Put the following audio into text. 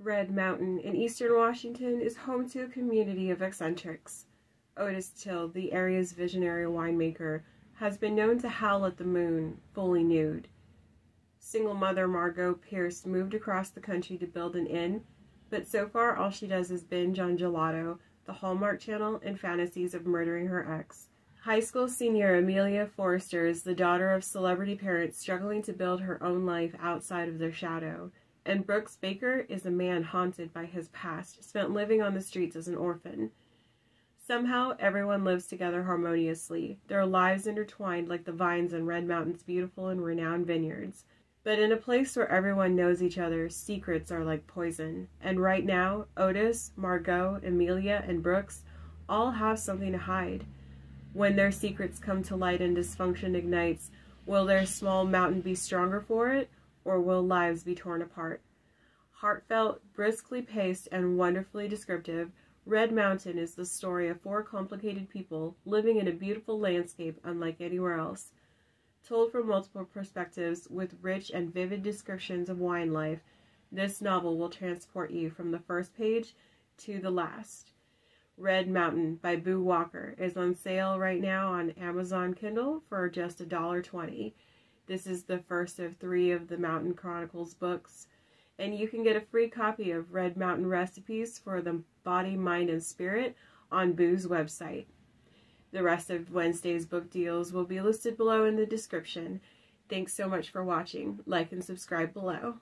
Red Mountain in eastern Washington is home to a community of eccentrics. Otis Till, the area's visionary winemaker, has been known to howl at the moon, fully nude. Single mother Margot Pierce moved across the country to build an inn, but so far all she does is binge on gelato, the Hallmark Channel, and fantasies of murdering her ex. High school senior Amelia Forrester is the daughter of celebrity parents struggling to build her own life outside of their shadow and Brooks Baker is a man haunted by his past, spent living on the streets as an orphan. Somehow, everyone lives together harmoniously, their lives intertwined like the vines in Red Mountain's beautiful and renowned vineyards. But in a place where everyone knows each other, secrets are like poison. And right now, Otis, Margot, Amelia, and Brooks all have something to hide. When their secrets come to light and dysfunction ignites, will their small mountain be stronger for it, or will lives be torn apart? Heartfelt, briskly paced, and wonderfully descriptive, Red Mountain is the story of four complicated people living in a beautiful landscape unlike anywhere else. Told from multiple perspectives with rich and vivid descriptions of wine life, this novel will transport you from the first page to the last. Red Mountain by Boo Walker is on sale right now on Amazon Kindle for just $1.20. This is the first of three of the Mountain Chronicles books. And you can get a free copy of Red Mountain Recipes for the Body, Mind, and Spirit on Boo's website. The rest of Wednesday's book deals will be listed below in the description. Thanks so much for watching. Like and subscribe below.